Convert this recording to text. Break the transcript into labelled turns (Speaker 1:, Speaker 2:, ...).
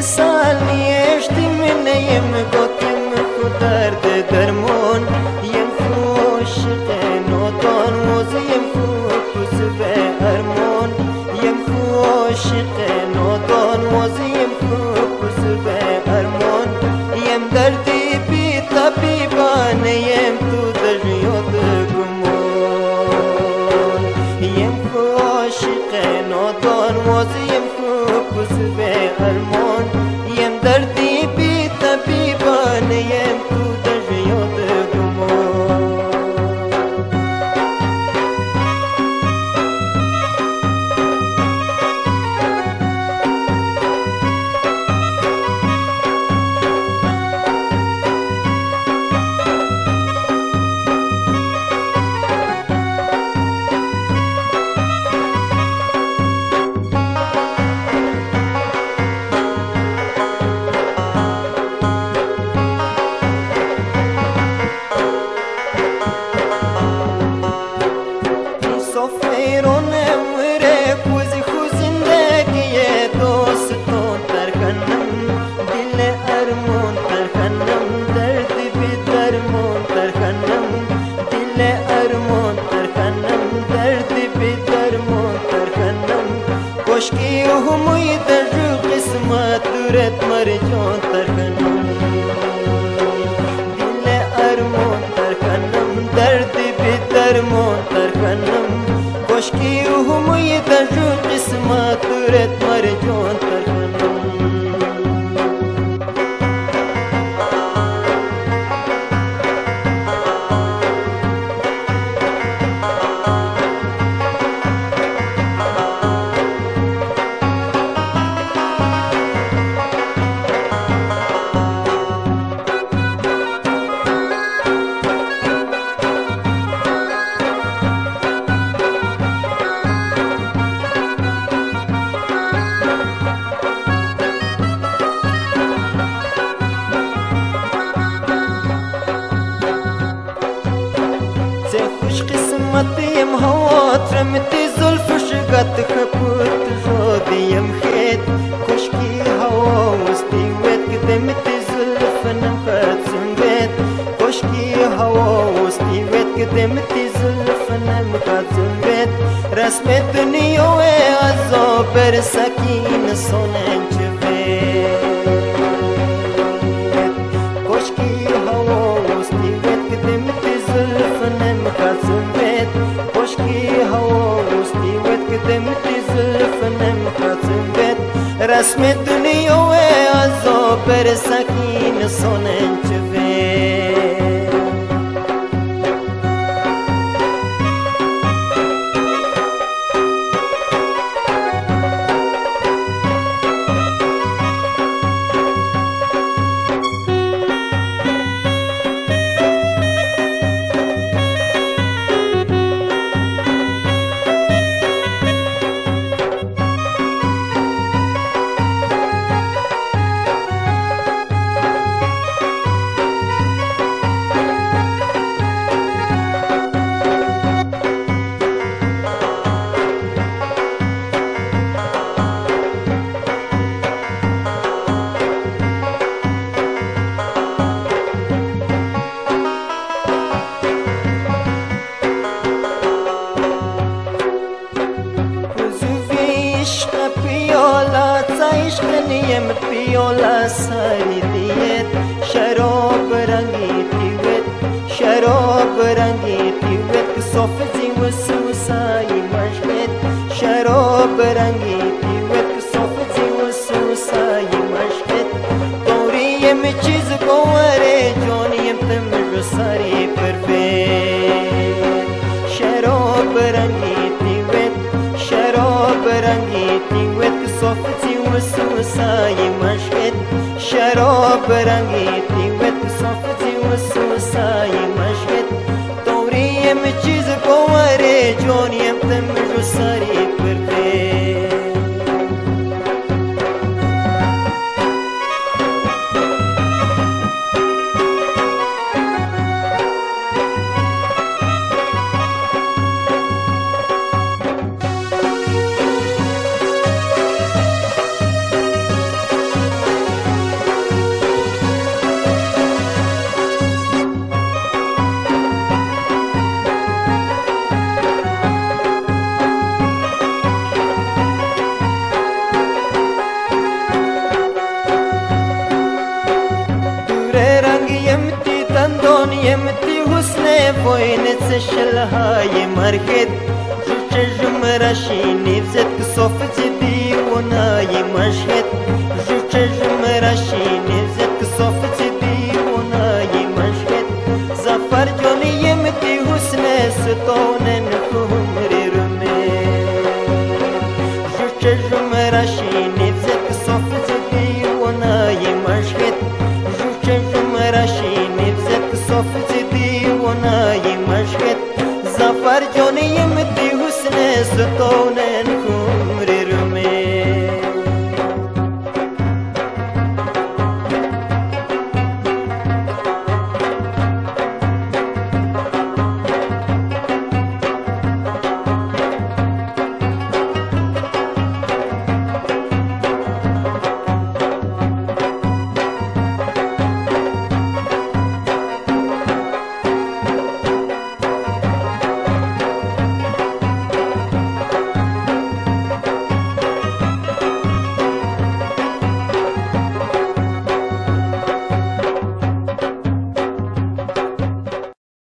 Speaker 1: salniești mine e mgot درمون نوتان موز یم خوش به ارمون. یم خوش نوتان موز یم خوش به ارمون. یم دردی بی طبیبان یم تو دریاد گمون. یم خوش نوتان موز یم خوش به more. قدمتی زلف نمخت زنبید رسم دنیا عذاب بر سکین سونن دنیا و عذاب بر سکین سونن ishqniyam piola saridiet sharob rangi tiwet sharob rangi tiwet sofizi wasusa imashnet sharob rangi tiwet sofizi wasusa imashnet toriyem chiz gore joniyem tem sari perfe sharob rangi tiwet sharob rangi tiwet sofizi شراب رنگی تیوت صفتی وسوسة سای مشهد توریم چیز کواره جونیم تمجو ساری پرده حسن بوين تشل هاي مركت جوش جمرشي نفزت كصوف تبي وناي مشهد جوش